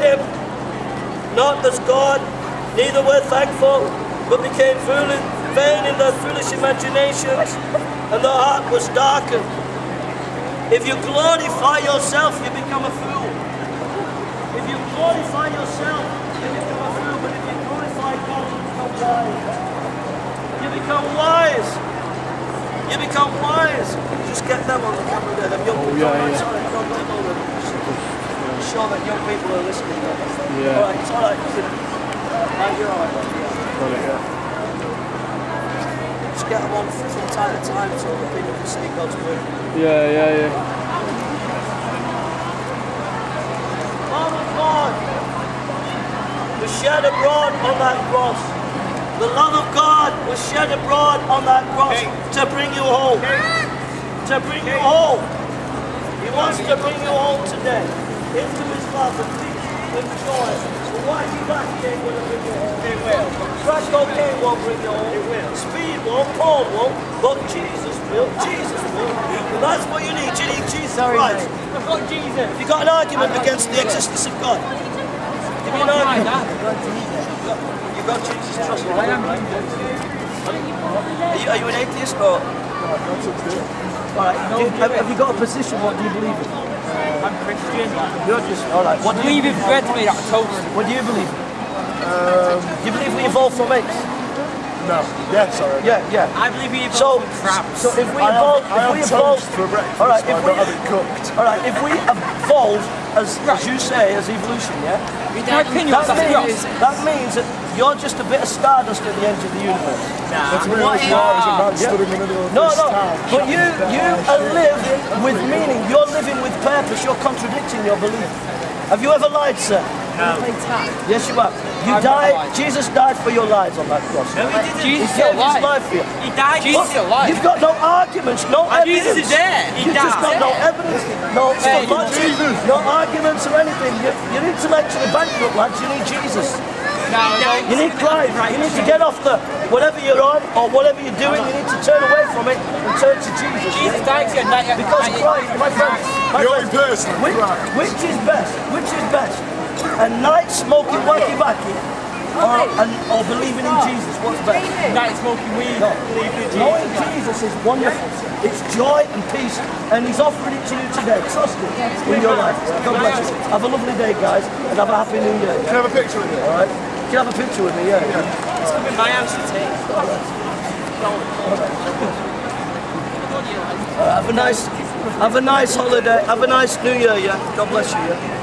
him, not as God, neither were thankful, but became foolish, vain in their foolish imaginations, and their heart was darkened. If you glorify yourself, you become a fool. If you glorify yourself, you become a fool, but if you glorify God, you become wise. You become wise. You become wise. Just get them on the camera there, oh, them young Oh, yeah, yeah. Sorry, don't get them over. Sure that young people are listening. Yeah. Alright, it's alright. Right, uh, you're alright. Yeah. Got it, yeah. Just get them on from time to time so that people can see God's word. Yeah, yeah, yeah. Love of God was shed abroad on that cross. The love of God was shed abroad on that cross to bring you home. To bring you home. He wants to bring you home today into His love and peace and joy. But why you back ain't going to bring you home? It will. Crack cocaine won't bring you home. It will. Speed won't, Paul won't, but Jesus will. Jesus will. And that's what you need. You need Jesus Christ. I've got Jesus. Have you got an argument against the existence of God? Give me an argument. You've got Jesus, trust me. I am Are you, are you an atheist or? Alright, do you- have, have you got a position? What do you believe in? I'm Christian. You're just, alright, what do you Believe made out of toast. What do you believe in? do you believe we evolved from apes? No. Yeah, sorry. Yeah, yeah. I believe we So, from crabs. so if we I have, evolve, I if have we evolve, toast for breakfast, Alright, but if I we, don't have it cooked. alright, if we evolve as, as you say, as evolution, yeah? My opinion That is that's means, that means that you're just a bit of stardust at the edge of the universe. That's really what you are as a man stood in the middle of No, this no, town. but you you are live with meaning. You're living with purpose. You're contradicting your belief. Have you ever lied, sir? No. Yes, you have. You I've died. Jesus died for your lives on that cross. No, he didn't. He Jesus gave his life for you. He died. Jesus Look, still alive. You've got no arguments, no And evidence. Jesus is there. He You've just got died. no evidence, no Hey, logic, Jesus. no arguments or anything. You, you're intellectually bankrupt, lads. You need Jesus. No, no. You need Christ. You need to get off the whatever you're on or whatever you're doing. You need to turn away from it and turn to Jesus. Jesus died for you. Night, Because Christ, my friend, my The only friend, person which, which is best? Which is best? A night smoking wacky wacky or, and, or believing in Jesus? What's best? Night smoking weed. No. Believing in Knowing Jesus. Jesus is wonderful. It's joy and peace, and He's offering it to you today. Trust Him in your life. God bless you. Have a lovely day, guys, and have a happy New Year. Can I have a picture with you? All right. Can you have a picture with me? Yeah. It's come in my house to take. Have a nice, have a nice holiday. Have a nice New Year. Yeah. God bless you. Yeah.